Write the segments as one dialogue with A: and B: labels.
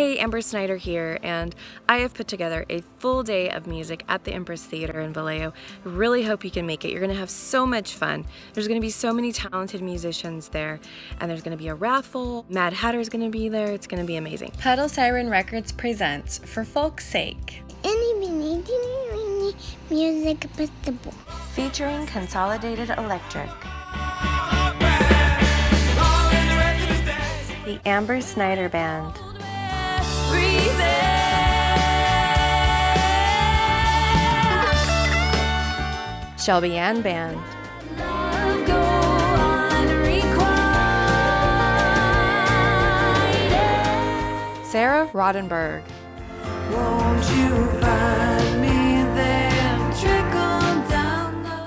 A: Hey, Amber Snider here, and I have put together a full day of music at the Empress Theater in Vallejo. Really hope you can make it. You're going to have so much fun. There's going to be so many talented musicians there, and there's going to be a raffle. Mad Hatter's going to be there. It's going to be amazing.
B: Puddle Siren Records presents For Folk's Sake,
C: Any mini teeny music festival.
B: featuring Consolidated Electric. The Amber Snider Band. Shelby Ann Band. Sara Rodenburg.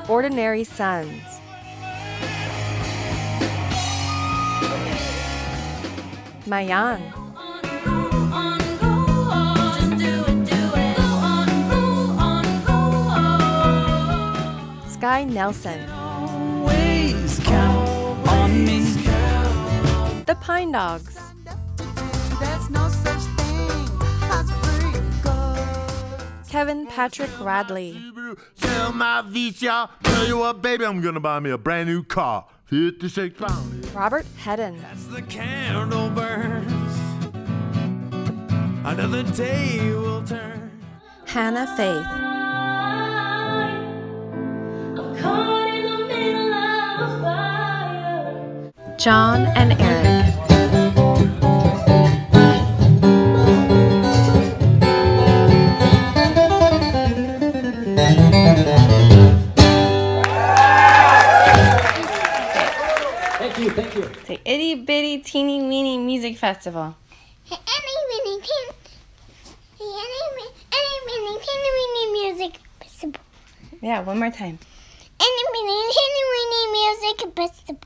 B: Ordinary Sons. Maayan. Sky Nelson.
D: always count on me.
B: The Pine Dogz.
D: There's no such thing as free
B: Kevin Patrick Radley.
E: Sell my VCR. Tell you what, baby, I'm gonna buy me a brand new car. 56 pounds.
B: Robert Hedden.
D: As the candle burns, another day will turn.
B: Hannah Faith. John and Erik.
F: Thank you, thank you.
B: The Itty Bitty Teeny Weeny Music Festival.
C: Any mini teeny, any mini, any mini teeny weeny music festival.
B: Yeah, one more time.
C: Any mini teeny weeny music festival.